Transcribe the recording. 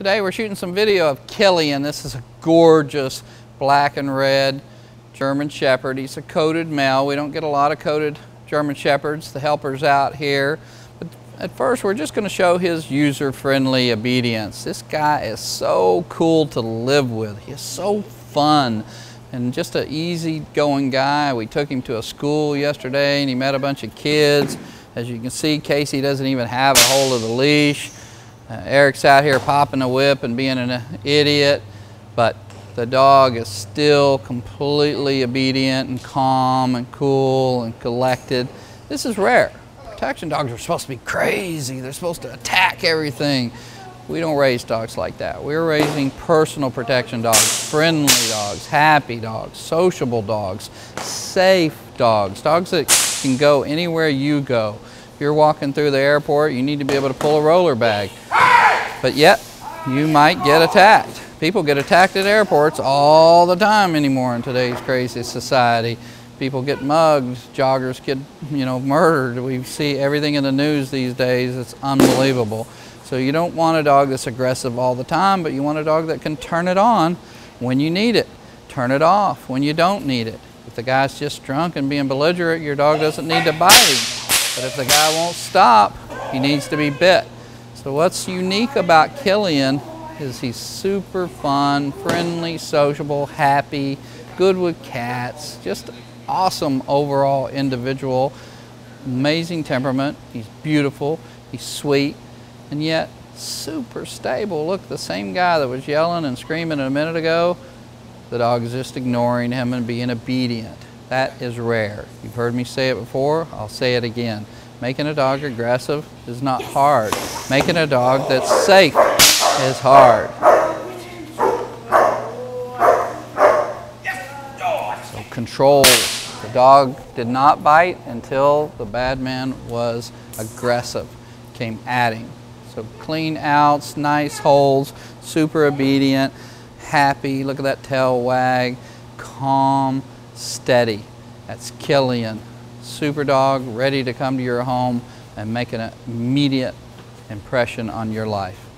Today we're shooting some video of Killian This is a gorgeous black and red German Shepherd. He's a coated male. We don't get a lot of coated German Shepherds. The helper's out here. But at first we're just going to show his user-friendly obedience. This guy is so cool to live with. He is so fun and just an easy-going guy. We took him to a school yesterday and he met a bunch of kids. As you can see, Casey doesn't even have a hold of the leash. Uh, Eric's out here popping a whip and being an idiot, but the dog is still completely obedient and calm and cool and collected. This is rare. Protection dogs are supposed to be crazy. They're supposed to attack everything. We don't raise dogs like that. We're raising personal protection dogs, friendly dogs, happy dogs, sociable dogs, safe dogs, dogs that can go anywhere you go. If you're walking through the airport, you need to be able to pull a roller bag. But yet, you might get attacked. People get attacked at airports all the time anymore in today's crazy society. People get mugged, joggers get, you know, murdered. We see everything in the news these days. It's unbelievable. So you don't want a dog that's aggressive all the time, but you want a dog that can turn it on when you need it. Turn it off when you don't need it. If the guy's just drunk and being belligerent, your dog doesn't need to bite him. But if the guy won't stop, he needs to be bit. So what's unique about Killian is he's super fun, friendly, sociable, happy, good with cats, just awesome overall individual, amazing temperament, he's beautiful, he's sweet, and yet super stable. Look, the same guy that was yelling and screaming a minute ago, the dog is just ignoring him and being obedient. That is rare. You've heard me say it before, I'll say it again. Making a dog aggressive is not hard. Making a dog that's safe is hard. So control. The dog did not bite until the bad man was aggressive, came adding. So clean outs, nice holds, super obedient, happy, look at that tail wag, calm, steady. That's Killian super dog ready to come to your home and make an immediate impression on your life.